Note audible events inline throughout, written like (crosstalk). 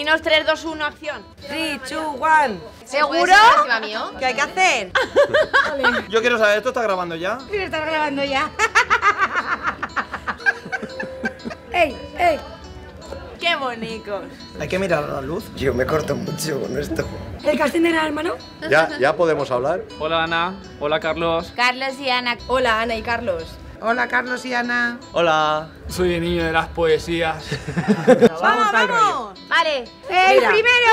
Dinos 3, 2, 1, acción. 3, 2, 1. ¿Seguro? ¿Qué hay que hacer? Yo quiero saber, ¿esto está grabando ya? Sí, estás grabando ya. ¡Ey, ey! ¡Qué bonitos! Hay que mirar la luz. Yo me corto mucho con esto. ¿El casting de la hermano? ¿Ya, ¿Ya podemos hablar? Hola Ana, hola Carlos. Carlos y Ana. Hola, Ana y Carlos. Hola, Carlos y Ana. Hola. Soy el niño de las poesías. (laughs) ¡Vamos, vamos! Vale. ¡El Mira. primero!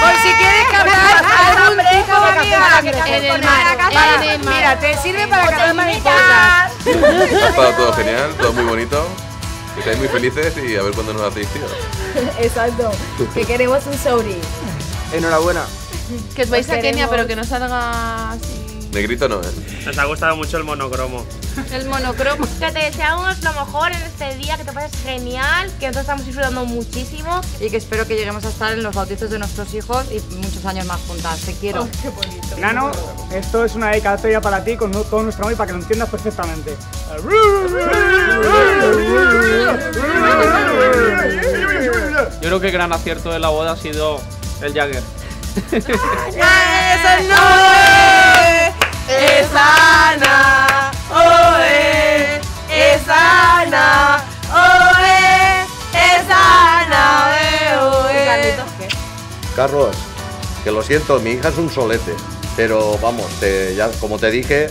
Por si quieres captar algún tipo de amiga. En el mar, en el mar. Mira, te sirve para cazar mariposas. Ha estado todo genial, todo muy bonito. Que estáis muy felices y a ver cuándo nos hacéis tío. (laughs) Exacto. Que queremos un sorry. Enhorabuena. Que os vais a Kenia, pero que no salga así. Negrito no, ¿eh? Nos ha gustado mucho el monocromo. (laughs) El monocromo. Que te deseamos lo mejor en este día, que te pases genial, que nosotros estamos disfrutando muchísimo. y que espero que lleguemos a estar en los bautizos de nuestros hijos y muchos años más juntas. Te quiero. Nano, esto es una dedicatoria para ti con todo nuestro amor y para que lo entiendas perfectamente. Yo creo que el gran acierto de la boda ha sido el Jagger. (laughs) (laughs) Carlos, que lo siento, mi hija es un solete. Pero vamos, te- ya, como te dije,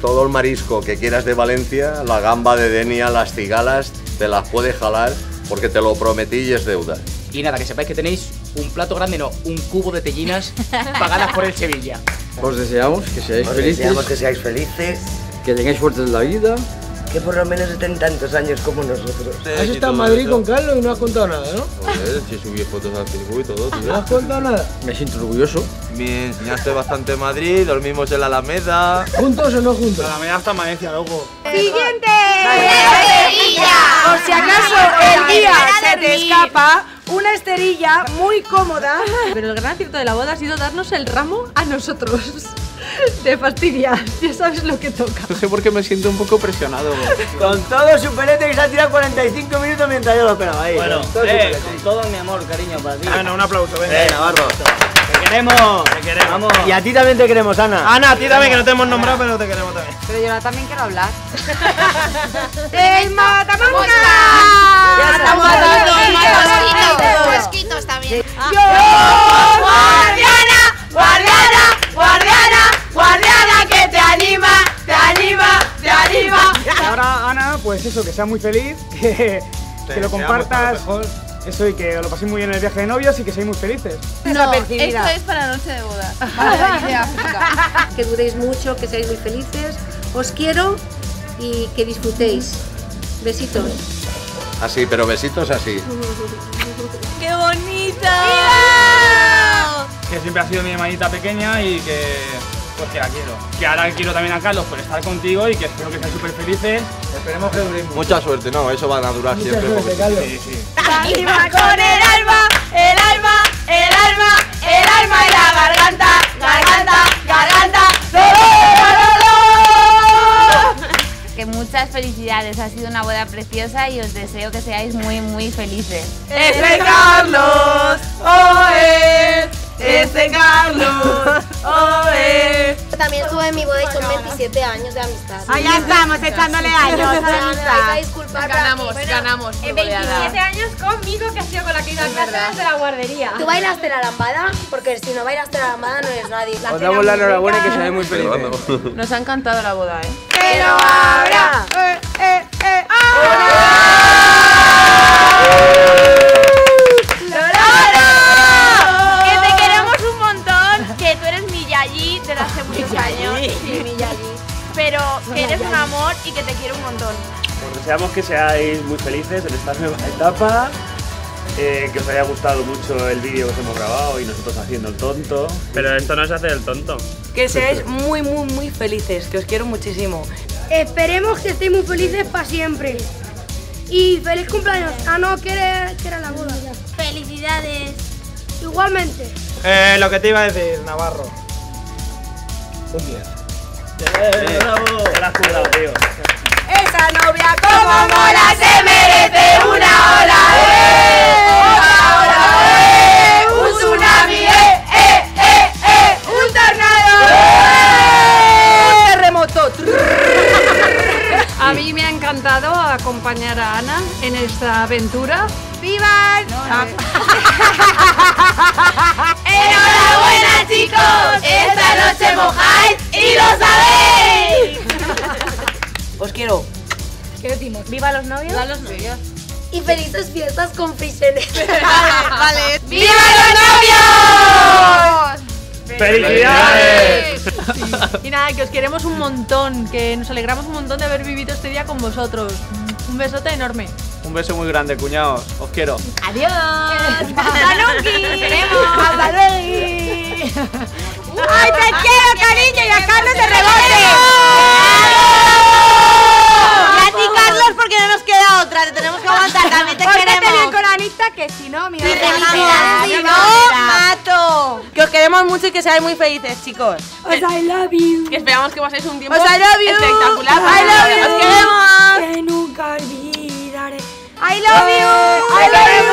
todo el marisco que quieras de Valencia, la gamba de Denia, las cigalas, te las puedes jalar porque te lo prometí y es deuda. Y nada, que sepáis que tenéis un plato grande, no, un cubo de tellinas pagadas por el Sevilla. Os deseamos que seáis Os felices, deseamos que seáis felices, que tengáis suerte en la vida. Que por lo menos estén tantos años como nosotros. Has estado en Madrid con Carlos y no has contado nada, ¿no? Joder, si subí fotos al Facebook y todo, No has contado nada. Me siento orgulloso. Me enseñaste bastante Madrid, dormimos en la Alameda. ¿Juntos o no juntos? La media hasta Valencia, loco. ¡Siguiente! Por si acaso el día se te escapa, una esterilla muy cómoda. Pero el gran acierto de la boda ha sido darnos el ramo a nosotros. (laughs) Te fastidias, ya sabes lo que toca. No sé por qué me siento un poco presionado. Con todo su pelete y se ha tirado 45 minutos mientras yo lo esperaba ahí. Bueno, con todo, su eh, con todo mi amor, cariño, para ti. Bueno, un aplauso, venga. Eh, Navarro. Te queremos. Te queremos. Vamos. Y a ti también te queremos, Ana. Ana, a ti también que no te hemos nombrado, pero te queremos también. Pero yo también quiero hablar. (laughs) ¡El Matamanca! Ya estamos Mosquitos, mosquitos también. Guardiana, guardiana, guardiana pues eso, que seas muy feliz, (laughs) que, que lo compartas. Eso y que lo paséis muy bien en el viaje de novios y que seáis muy felices. No, esto es para noche de boda. Para de África. Que duréis mucho, que seáis muy felices. Os quiero y que disfrutéis. Besitos. Así, pero besitos así. ¡Qué bonita! Que siempre ha sido mi hermanita pequeña y que. Pues que la quiero. Que ahora quiero también a Carlos por estar contigo y que espero que seáis súper felices. Esperemos que duréis mucho. Mucha suerte, no, eso van a durar Mucha siempre. suerte, porque- Carlos. Sí, sí. Anima con el alma, el alma, el alma, el alma y la garganta, garganta, garganta. Que muchas felicidades, ha sido una boda preciosa y os deseo que seáis muy, muy felices. Ese Carlos, oe, ese Carlos, oe. También estuve en mi boda y son 27 años de amistad. Allá estamos echándole años amistad. Ganamos, ganamos. por goleada. años conmigo, que ha sido con la que clase desde la guardería. ¿Tú bailaste la lambada? Porque si no bailaste la lambada no eres nadie. Os damos la enhorabuena y que seáis muy Pero felices. vamos. Nos ha encantado la boda, ¿eh? Pero ahora, montón. Os deseamos que seáis muy felices en esta nueva (laughs) etapa. eh, que os haya gustado mucho el vídeo que os hemos grabado y nosotros haciendo el tonto. Pero esto no se hace el tonto. Que seáis muy, muy, muy felices, que os quiero muchísimo. Esperemos que estéis muy felices para siempre. Y feliz cumpleaños. Ah, no, que era, que era la boda. Felicidades. Igualmente. Eh, lo que te iba a decir, Navarro. Un 10. Te la has currado, tío. Esa novia como mola se merece una ola. ¡Eh! Otra ola, ¡eh! Un tsunami, eh, ¡eh! ¡eh! ¡eh! Un tornado, ¡eh! Un terremoto. (laughs) A mí me ha encantado acompañar a Ana en esta aventura. viva No, no. (laughs) decimos? ¡Viva los novios! A los novios. Y felices fiestas con. (laughs) Vale. (laughs) ¡Viva los novios! ¡Felicidades! Y nada, que os queremos un montón, que nos alegramos un montón de haber vivido este día con vosotros. Un besote enorme. Un beso muy grande, cuñados. Os quiero. ¡Adiós! (laughs) ¡Hasta nunca! ¡Queremos! ¡Hasta luego! ¡Ay, te quiero, cariño! ¡Y a Carlos de rebote! Y a ti, Carlos, porque no Te tenemos que aguantar. También te Pórtate bien queremos. con Anita, que si no, mira. Sí, te si no, mato. Que os queremos mucho y que seáis muy felices, chicos. Os I love you. Que esperamos que paséis un tiempo Os I love you. espectacular. I love you. Os queremos. Que nunca olvidaré. I love you. I love you.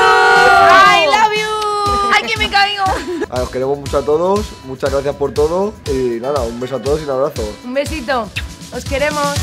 I love you. ¡Ay, que me caigo! Ah, Os queremos mucho a todos, muchas gracias por todo y nada, un beso a todos y un abrazo. Un besito. Os queremos.